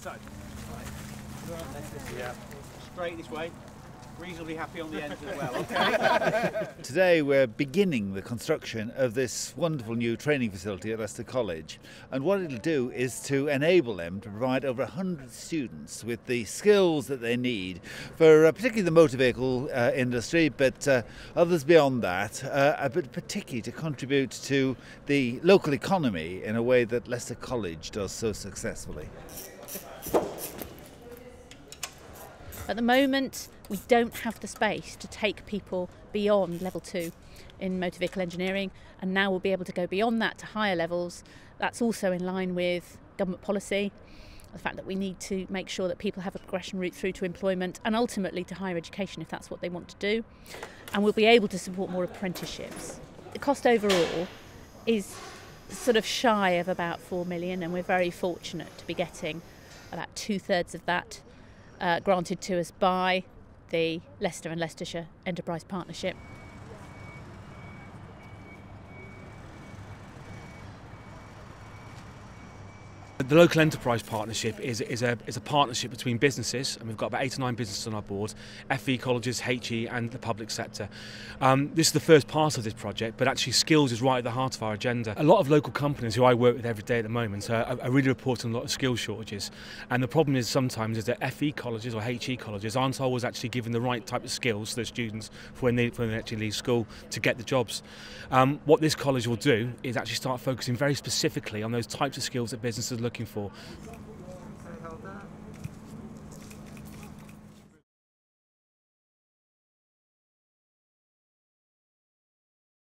So, yeah, straight this way. Reasonably happy on the ends as well, okay? Today we're beginning the construction of this wonderful new training facility at Leicester College and what it'll do is to enable them to provide over 100 students with the skills that they need for uh, particularly the motor vehicle uh, industry but uh, others beyond that uh, but particularly to contribute to the local economy in a way that Leicester College does so successfully. At the moment, we don't have the space to take people beyond level two in motor vehicle engineering, and now we'll be able to go beyond that to higher levels. That's also in line with government policy, the fact that we need to make sure that people have a progression route through to employment and ultimately to higher education if that's what they want to do. And we'll be able to support more apprenticeships. The cost overall is sort of shy of about 4 million, and we're very fortunate to be getting about two thirds of that uh, granted to us by the Leicester and Leicestershire Enterprise Partnership. The local enterprise partnership is, is, a, is a partnership between businesses, and we've got about eight or nine businesses on our board FE colleges, HE, and the public sector. Um, this is the first part of this project, but actually, skills is right at the heart of our agenda. A lot of local companies who I work with every day at the moment are, are really reporting a lot of skill shortages, and the problem is sometimes is that FE colleges or HE colleges aren't always actually given the right type of skills to their students for when they, when they actually leave school to get the jobs. Um, what this college will do is actually start focusing very specifically on those types of skills that businesses are looking for.